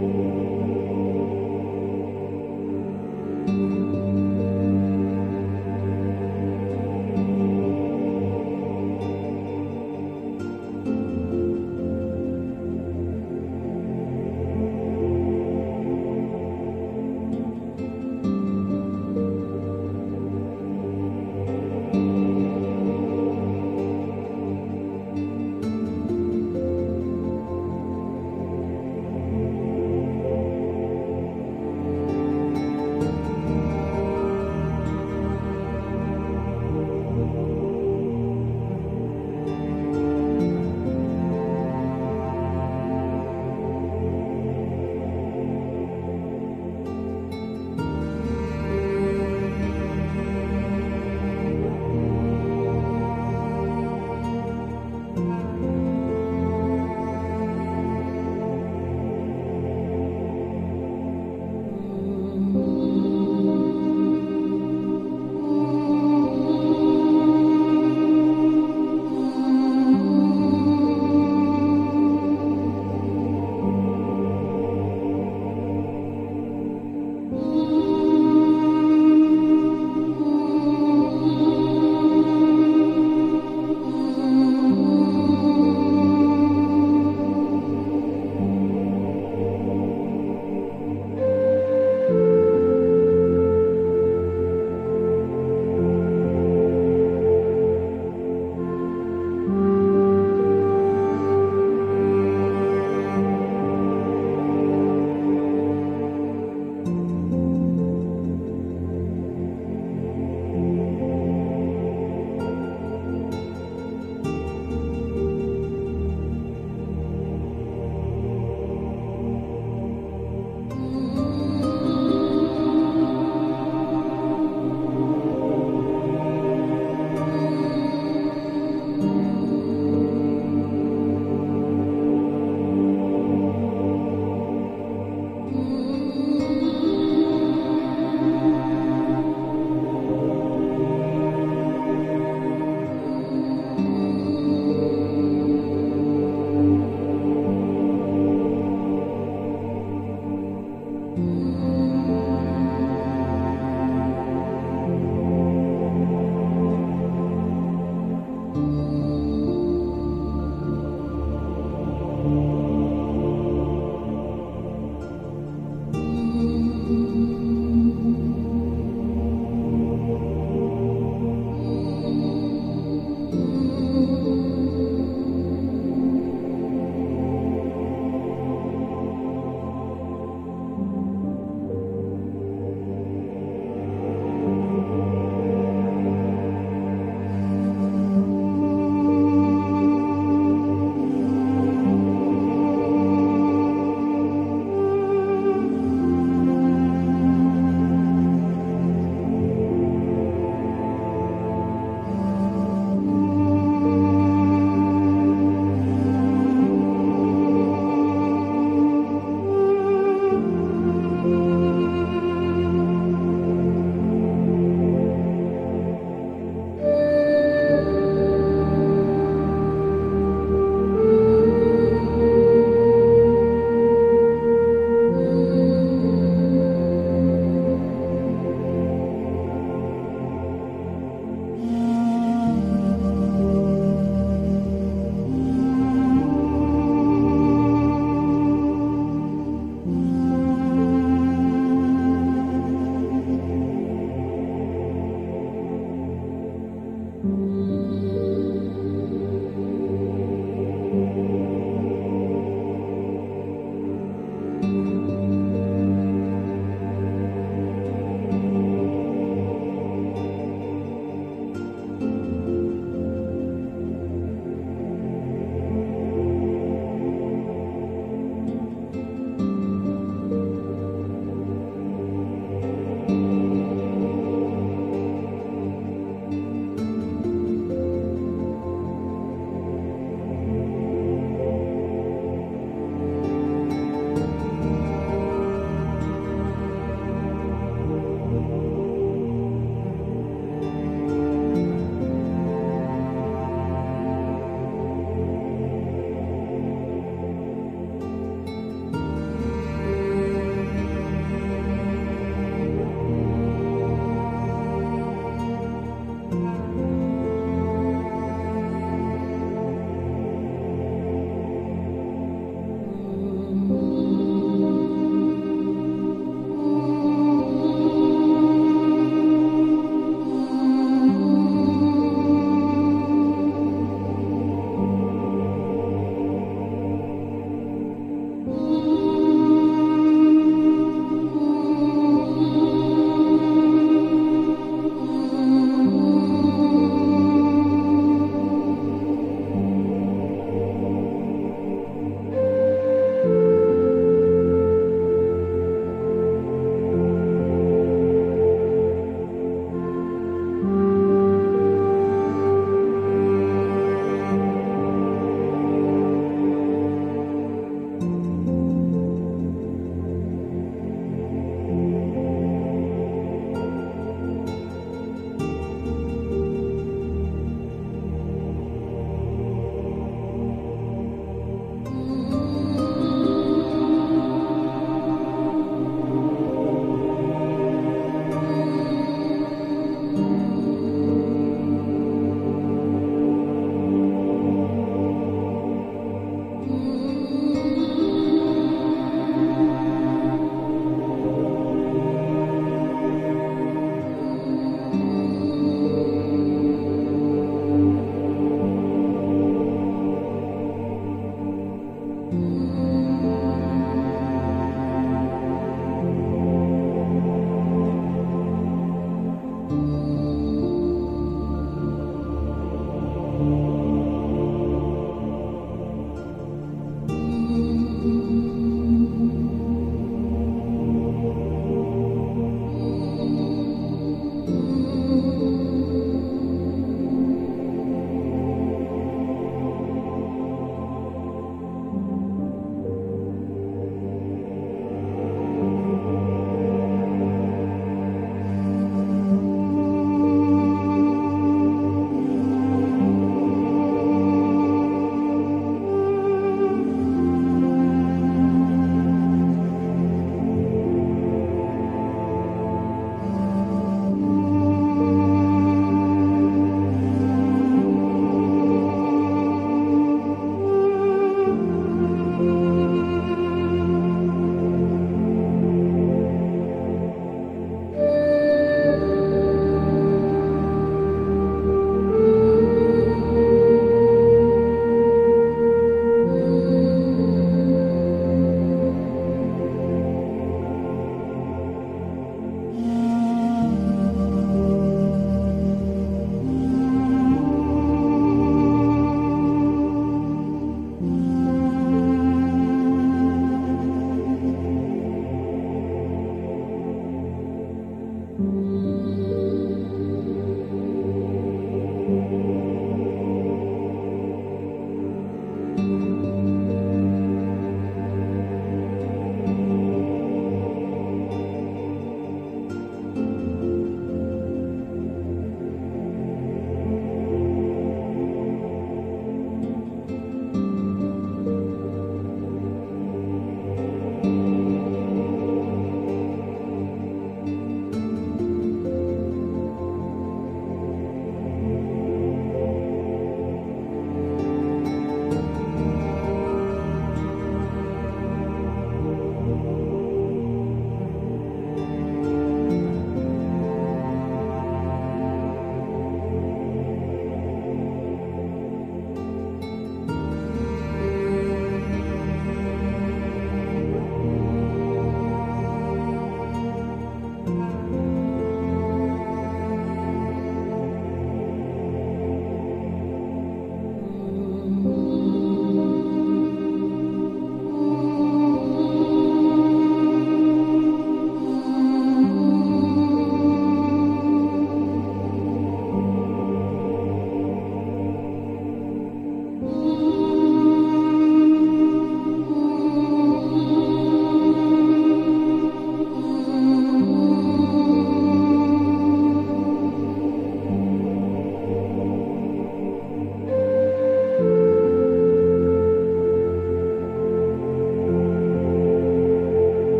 Oh.